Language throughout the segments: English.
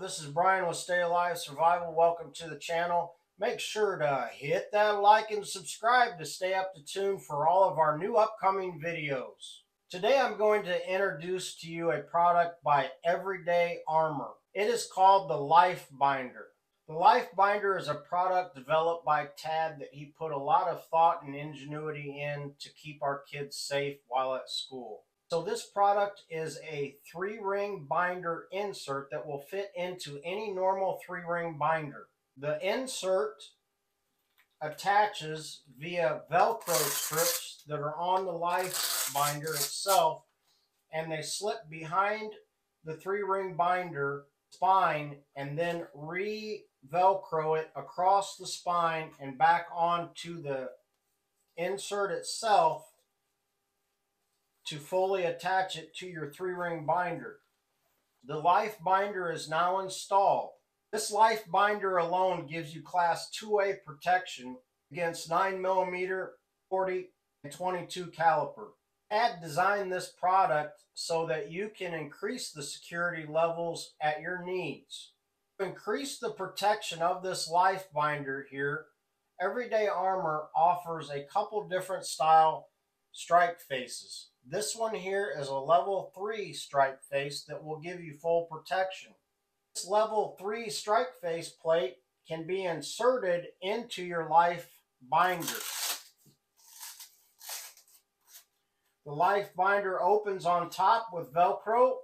this is Brian with Stay Alive Survival. Welcome to the channel. Make sure to hit that like and subscribe to stay up to tune for all of our new upcoming videos. Today I'm going to introduce to you a product by Everyday Armor. It is called the Life Binder. The Life Binder is a product developed by Tad that he put a lot of thought and ingenuity in to keep our kids safe while at school. So this product is a three ring binder insert that will fit into any normal three ring binder. The insert attaches via Velcro strips that are on the life binder itself and they slip behind the three ring binder spine and then re velcro it across the spine and back onto the insert itself to fully attach it to your three ring binder. The life binder is now installed. This life binder alone gives you class 2A protection against 9mm, 40, and 22 caliber. Tad designed this product so that you can increase the security levels at your needs. To increase the protection of this life binder here, Everyday Armor offers a couple different style strike faces. This one here is a level 3 strike face that will give you full protection. This level 3 strike face plate can be inserted into your life binder. The life binder opens on top with Velcro,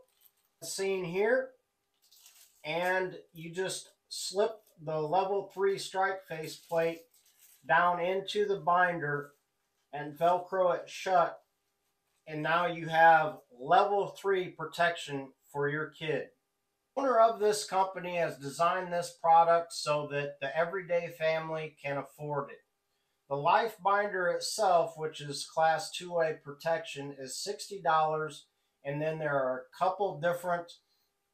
seen here, and you just slip the level 3 strike face plate down into the binder and Velcro it shut and now you have level three protection for your kid. owner of this company has designed this product so that the everyday family can afford it. The life binder itself, which is class 2A protection, is $60 and then there are a couple different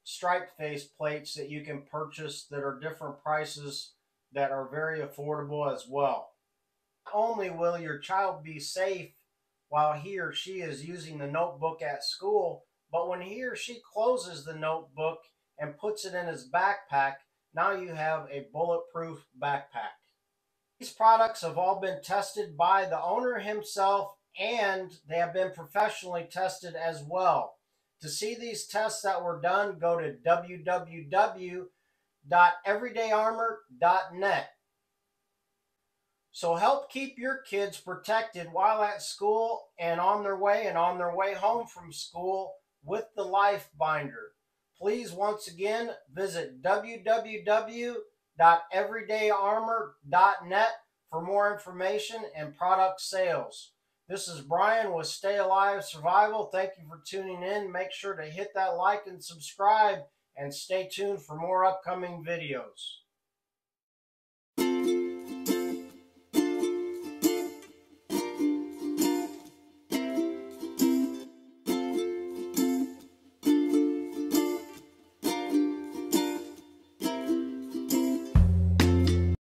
strike face plates that you can purchase that are different prices that are very affordable as well. Only will your child be safe while he or she is using the notebook at school. But when he or she closes the notebook and puts it in his backpack, now you have a bulletproof backpack. These products have all been tested by the owner himself and they have been professionally tested as well. To see these tests that were done, go to www.everydayarmor.net. So help keep your kids protected while at school and on their way and on their way home from school with the Life Binder. Please once again visit www.everydayarmor.net for more information and product sales. This is Brian with Stay Alive Survival. Thank you for tuning in. Make sure to hit that like and subscribe and stay tuned for more upcoming videos.